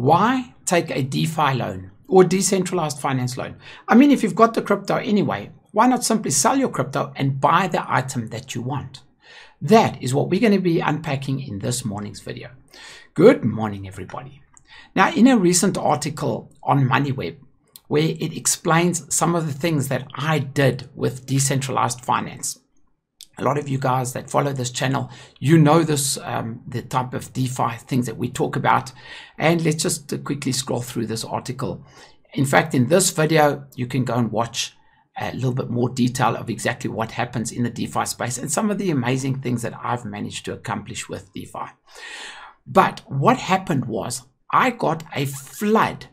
Why take a DeFi loan or decentralized finance loan? I mean, if you've got the crypto anyway, why not simply sell your crypto and buy the item that you want? That is what we're going to be unpacking in this morning's video. Good morning, everybody. Now, in a recent article on MoneyWeb, where it explains some of the things that I did with decentralized finance, a lot of you guys that follow this channel, you know this, um, the type of DeFi things that we talk about. And let's just quickly scroll through this article. In fact, in this video, you can go and watch a little bit more detail of exactly what happens in the DeFi space and some of the amazing things that I've managed to accomplish with DeFi. But what happened was I got a flood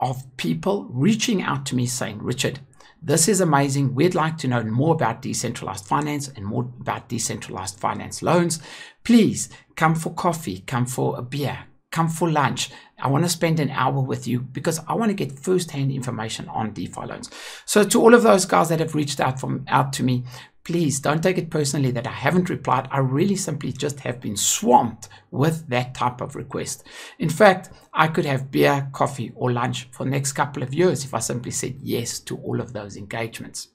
of people reaching out to me saying, Richard, this is amazing. We'd like to know more about decentralized finance and more about decentralized finance loans. Please come for coffee, come for a beer, come for lunch. I want to spend an hour with you because I want to get first-hand information on DeFi loans. So to all of those guys that have reached out from out to me, please don't take it personally that I haven't replied. I really simply just have been swamped with that type of request. In fact, I could have beer, coffee, or lunch for the next couple of years if I simply said yes to all of those engagements.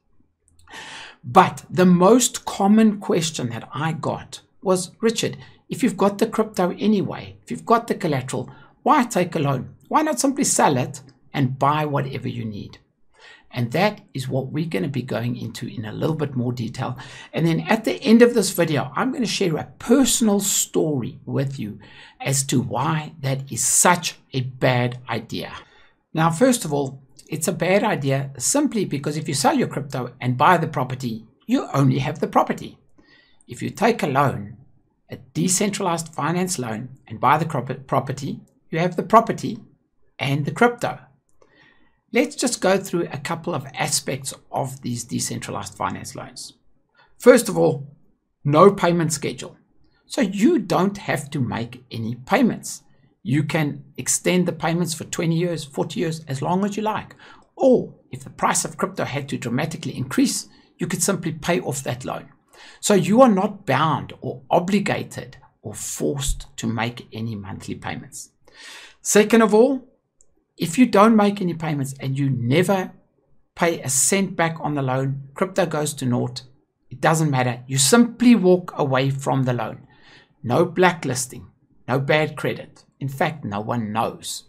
But the most common question that I got was Richard, if you've got the crypto anyway, if you've got the collateral, why take a loan? Why not simply sell it and buy whatever you need? And that is what we're going to be going into in a little bit more detail. And then at the end of this video, I'm going to share a personal story with you as to why that is such a bad idea. Now, first of all, it's a bad idea simply because if you sell your crypto and buy the property, you only have the property. If you take a loan, a decentralized finance loan, and buy the property, you have the property and the crypto. Let's just go through a couple of aspects of these decentralized finance loans. First of all, no payment schedule. So you don't have to make any payments. You can extend the payments for 20 years, 40 years, as long as you like. Or if the price of crypto had to dramatically increase, you could simply pay off that loan. So you are not bound or obligated or forced to make any monthly payments. Second of all, if you don't make any payments and you never pay a cent back on the loan, crypto goes to naught. It doesn't matter. You simply walk away from the loan. No blacklisting, no bad credit. In fact, no one knows.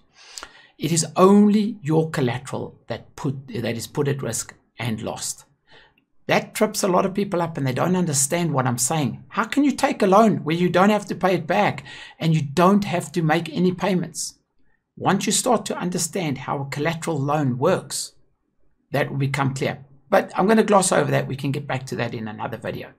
It is only your collateral that put that is put at risk and lost. That trips a lot of people up and they don't understand what I'm saying. How can you take a loan where you don't have to pay it back and you don't have to make any payments? Once you start to understand how a collateral loan works, that will become clear. But I'm going to gloss over that. We can get back to that in another video.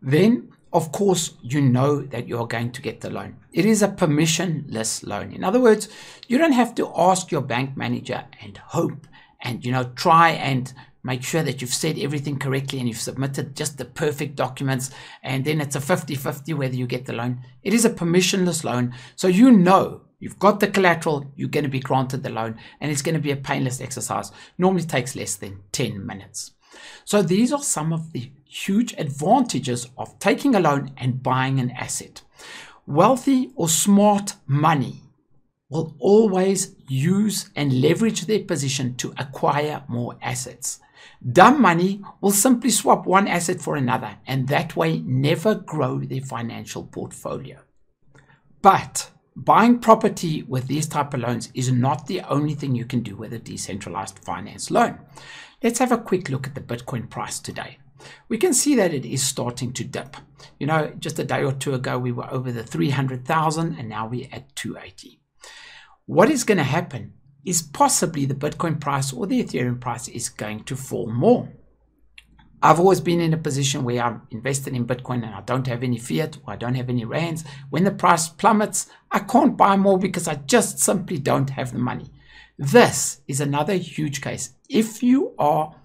Then, of course, you know that you're going to get the loan. It is a permissionless loan. In other words, you don't have to ask your bank manager and hope and, you know, try and make sure that you've said everything correctly and you've submitted just the perfect documents and then it's a 50-50 whether you get the loan. It is a permissionless loan. So you know You've got the collateral, you're going to be granted the loan, and it's going to be a painless exercise. Normally takes less than 10 minutes. So these are some of the huge advantages of taking a loan and buying an asset. Wealthy or smart money will always use and leverage their position to acquire more assets. Dumb money will simply swap one asset for another and that way never grow their financial portfolio. But Buying property with these type of loans is not the only thing you can do with a decentralized finance loan. Let's have a quick look at the Bitcoin price today. We can see that it is starting to dip. You know, just a day or two ago, we were over the 300,000 and now we're at 280. What is going to happen is possibly the Bitcoin price or the Ethereum price is going to fall more. I've always been in a position where I'm invested in Bitcoin and I don't have any fiat or I don't have any rands. When the price plummets, I can't buy more because I just simply don't have the money. This is another huge case. If you are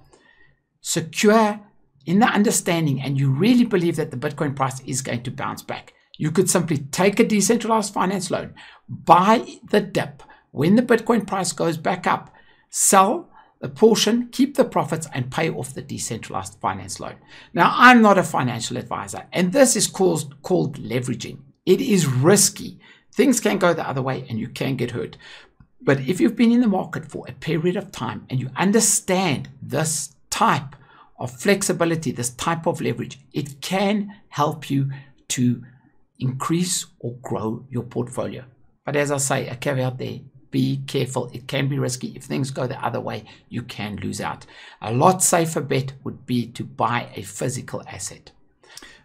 secure in the understanding and you really believe that the Bitcoin price is going to bounce back, you could simply take a decentralized finance loan, buy the dip. When the Bitcoin price goes back up, sell a portion, keep the profits, and pay off the decentralized finance loan. Now, I'm not a financial advisor, and this is called, called leveraging. It is risky. Things can go the other way and you can get hurt. But if you've been in the market for a period of time and you understand this type of flexibility, this type of leverage, it can help you to increase or grow your portfolio. But as I say, a caveat there, be careful. It can be risky. If things go the other way, you can lose out. A lot safer bet would be to buy a physical asset.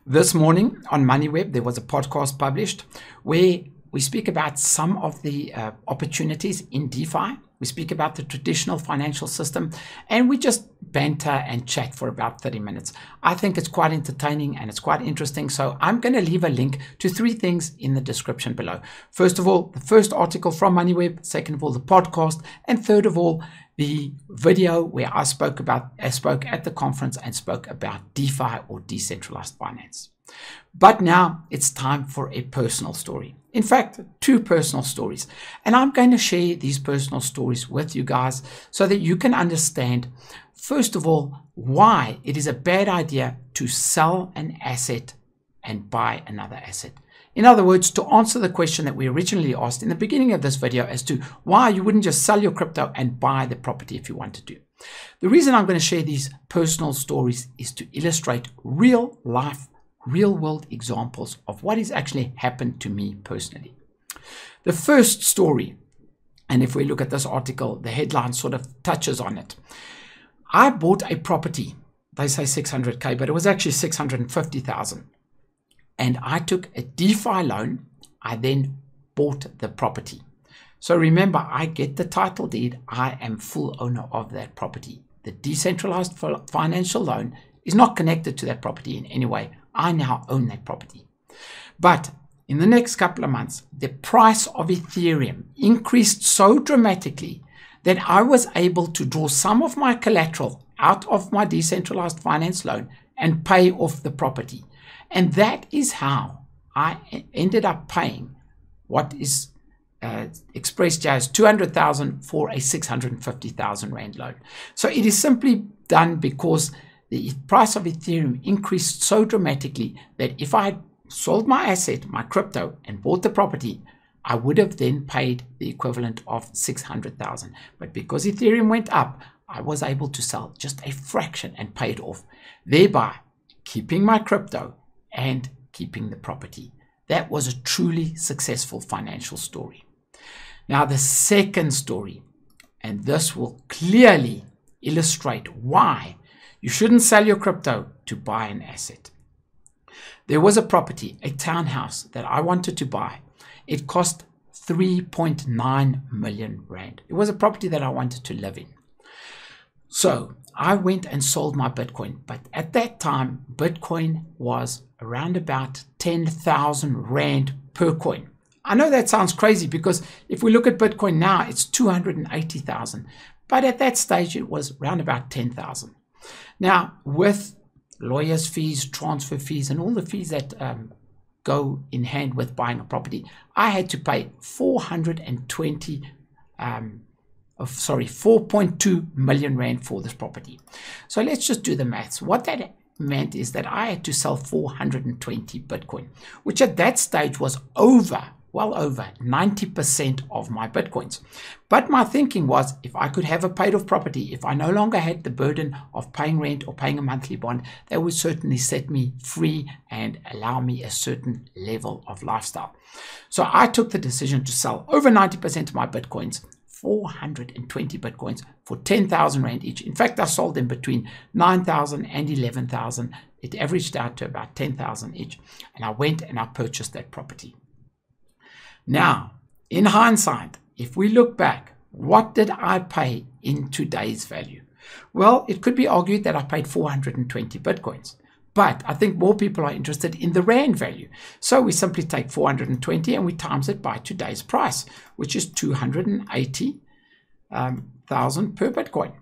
This morning on MoneyWeb, there was a podcast published where we speak about some of the uh, opportunities in DeFi. We speak about the traditional financial system and we just banter and chat for about 30 minutes. I think it's quite entertaining and it's quite interesting. So I'm going to leave a link to three things in the description below. First of all, the first article from MoneyWeb. Second of all, the podcast. And third of all, the video where I spoke about, I spoke at the conference and spoke about DeFi or decentralized finance. But now it's time for a personal story. In fact, two personal stories. And I'm going to share these personal stories with you guys so that you can understand, first of all, why it is a bad idea to sell an asset and buy another asset. In other words, to answer the question that we originally asked in the beginning of this video as to why you wouldn't just sell your crypto and buy the property if you wanted to. Do. The reason I'm going to share these personal stories is to illustrate real life real world examples of what has actually happened to me personally. The first story, and if we look at this article, the headline sort of touches on it. I bought a property. They say 600K, but it was actually 650,000. And I took a DeFi loan. I then bought the property. So remember, I get the title deed. I am full owner of that property. The decentralized financial loan is not connected to that property in any way. I now own that property. But in the next couple of months, the price of Ethereum increased so dramatically that I was able to draw some of my collateral out of my decentralized finance loan and pay off the property. And that is how I ended up paying what is uh, expressed as 200,000 for a 650,000 Rand loan. So it is simply done because the price of Ethereum increased so dramatically that if I had sold my asset, my crypto, and bought the property, I would have then paid the equivalent of 600,000. But because Ethereum went up, I was able to sell just a fraction and pay it off, thereby keeping my crypto and keeping the property. That was a truly successful financial story. Now, the second story, and this will clearly illustrate why you shouldn't sell your crypto to buy an asset. There was a property, a townhouse that I wanted to buy. It cost 3.9 million rand. It was a property that I wanted to live in. So I went and sold my Bitcoin, but at that time, Bitcoin was around about 10,000 rand per coin. I know that sounds crazy because if we look at Bitcoin now, it's 280,000. But at that stage, it was around about 10,000. Now, with lawyers' fees, transfer fees, and all the fees that um, go in hand with buying a property, I had to pay 420, um, of, sorry, 4.2 million rand for this property. So let's just do the maths. What that meant is that I had to sell 420 Bitcoin, which at that stage was over well over 90% of my Bitcoins. But my thinking was if I could have a paid off property, if I no longer had the burden of paying rent or paying a monthly bond, that would certainly set me free and allow me a certain level of lifestyle. So I took the decision to sell over 90% of my Bitcoins 420 bitcoins for 10,000 rand each. In fact, I sold them between 9,000 and 11,000. It averaged out to about 10,000 each. And I went and I purchased that property. Now, in hindsight, if we look back, what did I pay in today's value? Well, it could be argued that I paid 420 bitcoins. But I think more people are interested in the Rand value. So we simply take 420 and we times it by today's price, which is 280,000 um, per Bitcoin.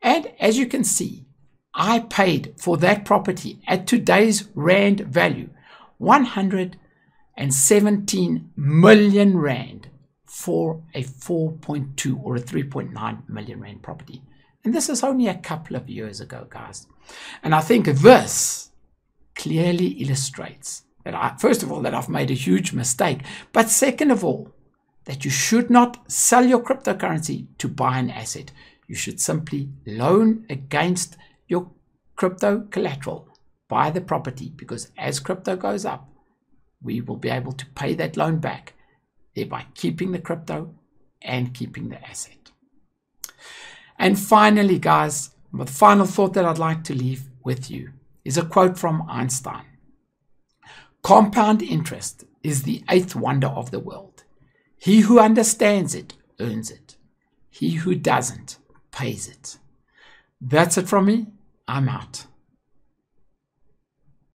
And as you can see, I paid for that property at today's Rand value 100 and 17 million rand for a 4.2 or a 3.9 million rand property. And this is only a couple of years ago, guys. And I think this clearly illustrates that I, first of all, that I've made a huge mistake. But second of all, that you should not sell your cryptocurrency to buy an asset. You should simply loan against your crypto collateral, buy the property, because as crypto goes up, we will be able to pay that loan back, thereby keeping the crypto and keeping the asset. And finally, guys, the final thought that I'd like to leave with you is a quote from Einstein. Compound interest is the eighth wonder of the world. He who understands it earns it. He who doesn't pays it. That's it from me. I'm out.